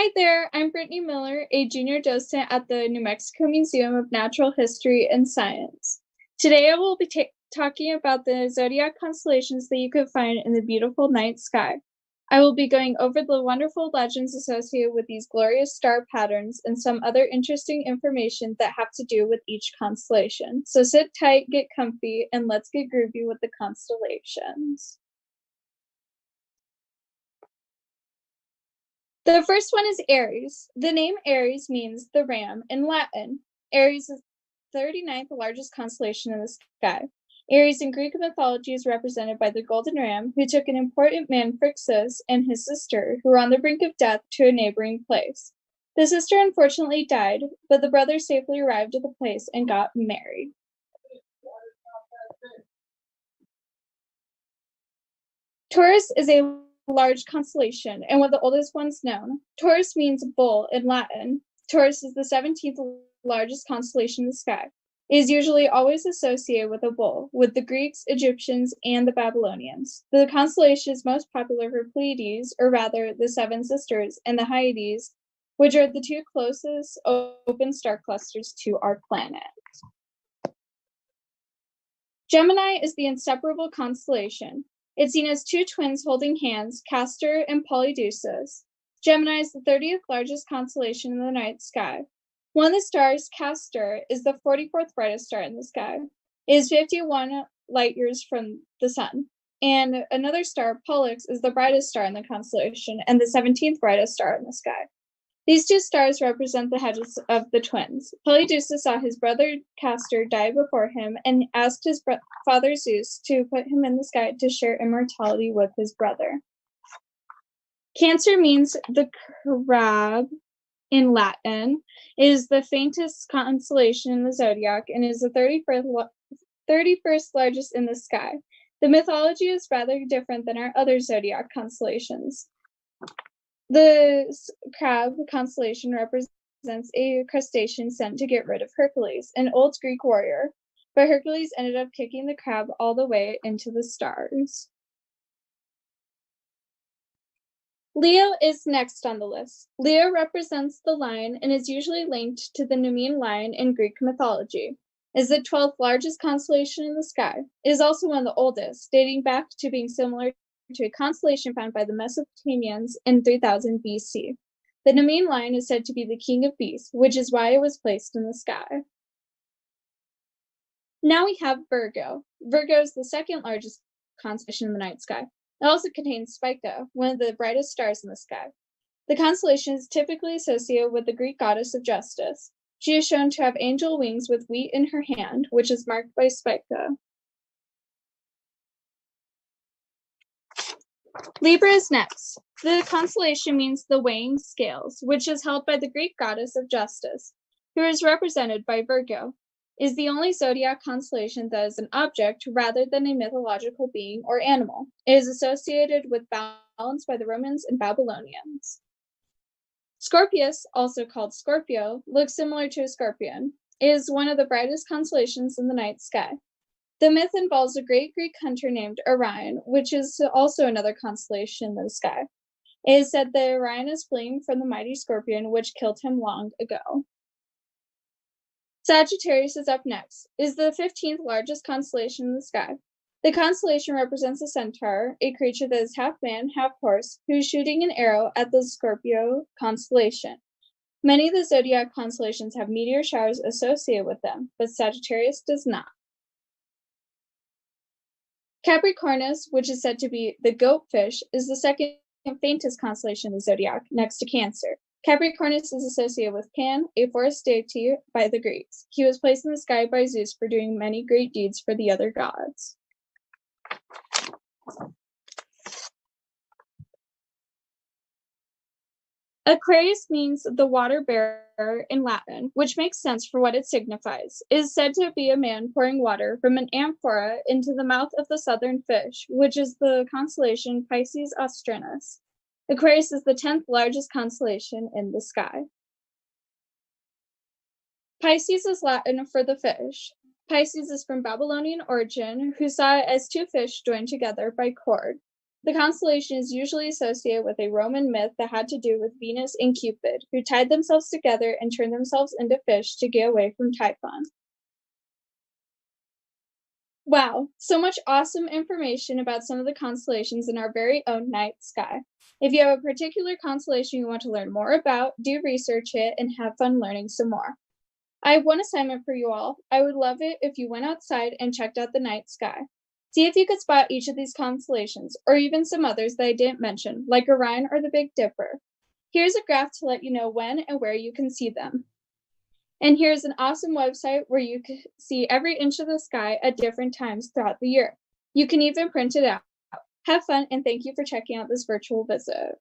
Hi there, I'm Brittney Miller, a junior docent at the New Mexico Museum of Natural History and Science. Today I will be ta- talking about the zodiac constellations that you can find in the beautiful night sky. I will be going over the wonderful legends associated with these glorious star patterns and some other interesting information that have to do with each constellation. So sit tight, get comfy, and let's get groovy with the constellations. The first one is Aries. The name Aries means the ram in Latin. Aries is the 39th largest constellation in the sky. Aries in Greek mythology is represented by the golden ram, who took an important man, Phrixus, and his sister, who were on the brink of death, to a neighboring place. The sister unfortunately died, but the brother safely arrived at the place and got married. Taurus is a large constellation and one of the oldest ones known. Taurus means bull in Latin. Taurus is the 17th largest constellation in the sky is usually always associated with a bull, with the Greeks, Egyptians, and the Babylonians. The constellation is most popular for Pleiades, or rather the Seven Sisters, and the Hyades, which are the two closest open star clusters to our planet. Gemini is the inseparable constellation. It's seen as two twins holding hands, Castor and Polydeuces. Gemini is the 30th largest constellation in the night sky. One of the stars, Castor, is the 44th brightest star in the sky. It is 51 light years from the sun. And another star, Pollux, is the brightest star in the constellation and the 17th brightest star in the sky. These two stars represent the heads of the twins. Polydeuces saw his brother Castor die before him and asked his bro- father Zeus to put him in the sky to share immortality with his brother. Cancer means the crab in Latin, is the faintest constellation in the zodiac and is the 31st, 31st largest in the sky. The mythology is rather different than our other zodiac constellations. The crab constellation represents a crustacean sent to get rid of Hercules, an old Greek warrior, but Hercules ended up kicking the crab all the way into the stars. Leo is next on the list. Leo represents the lion and is usually linked to the Nemean lion in Greek mythology. It is the 12th largest constellation in the sky. It is also one of the oldest, dating back to being similar to a constellation found by the Mesopotamians in 3000 BC. The Nemean lion is said to be the king of beasts, which is why it was placed in the sky. Now we have Virgo. Virgo is the second largest constellation in the night sky. It also contains Spica, one of the brightest stars in the sky. The constellation is typically associated with the Greek goddess of justice. She is shown to have angel wings with wheat in her hand, which is marked by Spica. Libra is next. The constellation means the weighing scales, which is held by the Greek goddess of justice, who is represented by Virgo is the only zodiac constellation that is an object rather than a mythological being or animal. It is associated with balance by the Romans and Babylonians. Scorpius, also called Scorpio, looks similar to a scorpion. Is one of the brightest constellations in the night sky. The myth involves a great Greek hunter named Orion, which is also another constellation in the sky. It is said that Orion is fleeing from the mighty scorpion, which killed him long ago. Sagittarius is up next. is the 15th largest constellation in the sky. The constellation represents a centaur, a creature that is half man, half horse, who is shooting an arrow at the Scorpio constellation. Many of the zodiac constellations have meteor showers associated with them, but Sagittarius does not. Capricornus, which is said to be the goat fish, is the second faintest constellation in the zodiac, next to Cancer. Capricornus is associated with Pan, a forest deity by the Greeks. He was placed in the sky by Zeus for doing many great deeds for the other gods. Aquarius means the water bearer in Latin, which makes sense for what it signifies. It is said to be a man pouring water from an amphora into the mouth of the southern fish, which is the constellation Pisces Austrinus. Aquarius is the 10th largest constellation in the sky. Pisces is Latin for the fish. Pisces is from Babylonian origin, who saw it as two fish joined together by cord. The constellation is usually associated with a Roman myth that had to do with Venus and Cupid, who tied themselves together and turned themselves into fish to get away from Typhon. Wow, so much awesome information about some of the constellations in our very own night sky. If you have a particular constellation you want to learn more about, do research it and have fun learning some more. I have one assignment for you all. I would love it if you went outside and checked out the night sky. See if you could spot each of these constellations, or even some others that I didn't mention, like Orion or the Big Dipper. Here's a graph to let you know when and where you can see them. And here's an awesome website where you can see every inch of the sky at different times throughout the year. You can even print it out. Have fun and thank you for checking out this virtual visit.